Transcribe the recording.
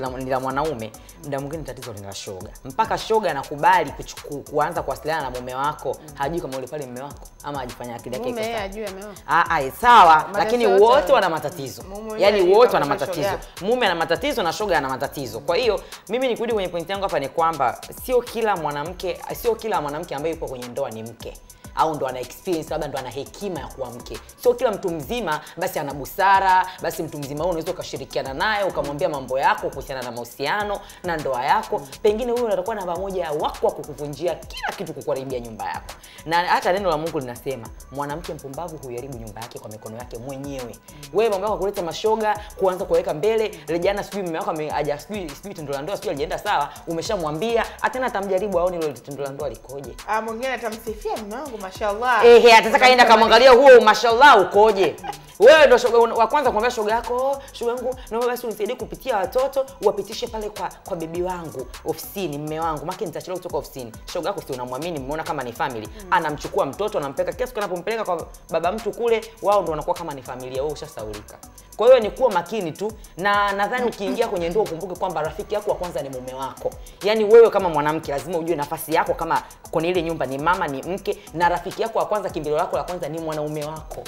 ni la mwanaume, muda mwingine tatizo ni la shoga. Mpaka shoga anakubali kuanza kuwasiliana na mume wako, hajui kama yule pale mume wako ama ajifanya akili yake iko sawa. Ah, ah, sawa, lakini wote wana- matatizo. Mume Yaani wote wana matatizo. Mume ana matatizo na shoga ana matatizo. Kwa hiyo mimi nikirudi kwenye pointi yangu hapa ni kwamba sio kila mwanamke, sio kila mwanamke ambaye yupo kwenye ndoa ni mke au ndo ana experience labda ndo ana hekima ya kuwa mke. Sio kila mtu mzima basi ana busara, basi mtu mzima huyo unaweza ukashirikiana naye ukamwambia mambo yako kuhusiana na mahusiano na ndoa yako. Pengine huyo atakuwa namba moja wako wa kukuvunjia kila kitu, kukuharibia nyumba yako. Na hata neno la Mungu linasema mwanamke mpumbavu huiharibu nyumba yake kwa mikono yake mwenyewe. Wewe mambo yako kuleta mashoga, kuanza kuweka mbele, lejana sijui mume wako ameaja sijui sijui tendo la ndoa sijui alienda sawa, umeshamwambia, hata atamjaribu aone ile tendo la ndoa likoje. Ah, mwingine atamsifia mume wangu mashallah. Ehe, atataka aenda kamwangalia huo mashallah ukoje. Wewe ndo wa kwanza kumwambia shoga yako, "Oh, shoga yangu, naomba basi unisaidie kupitia watoto, uwapitishe pale kwa kwa bebi wangu ofisini, mme wangu, maki nitachelewa kutoka ofisini. Shoga yako si unamwamini, mmeona kama ni family. Mm. Anamchukua mtoto anampeleka kila siku anapompeleka kwa baba mtu kule, wao ndo wanakuwa kama ni familia, wewe ushasaulika. Kwa hiyo ni kuwa makini tu, na nadhani ukiingia kwenye ndoa ukumbuke kwamba rafiki yako wa kwanza ni mume wako. Yaani wewe kama mwanamke lazima ujue nafasi yako kama kwenye ile nyumba ni mama, ni mke, na rafiki yako wa kwanza, kimbilio lako la kwanza ni mwanaume wako.